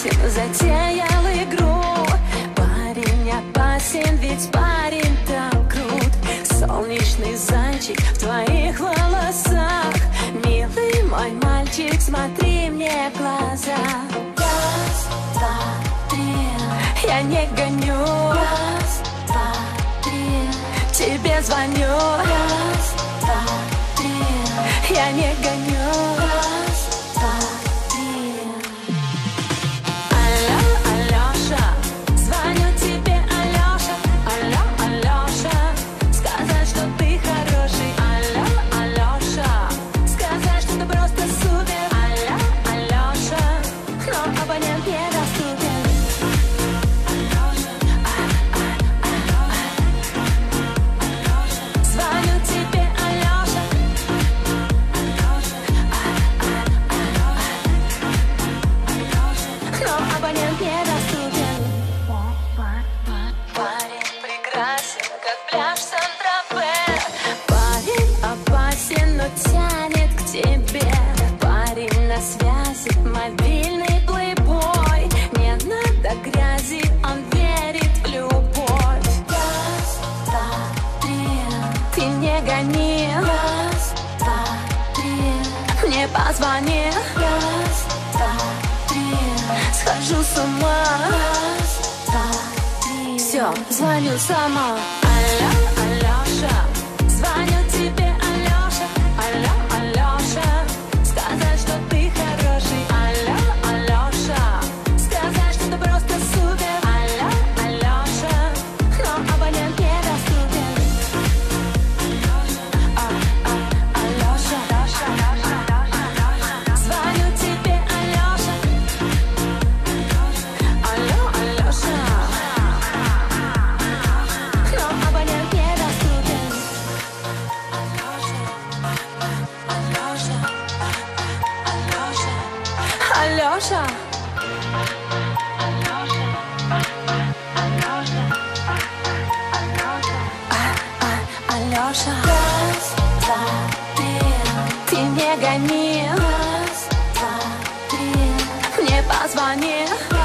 прекрасен, затеял игру Парень опасен, ведь парень там крут. Солнечный зайчик в твоих волосах. Милый мой мальчик, смотри мне в глаза. Раз, два, три. Я не гоню. Раз, два, три. Тебе звоню. Раз, два, три. Я не гоню но абонент недоступен. Парень прекрасен, как пляж Сан-Тропе. Парень опасен, но тянет к тебе. Парень на связи, мобильный плейбой. Не надо он верит в любовь. Раз, два, три, ты не гони. Раз, два, три, мне позвони. Раз, схожу с ума. Раз, два, три, все, звоню сама. Алёша, Алёша, раз, два, три, ты не гони, раз, два, три, мне позвони, раз,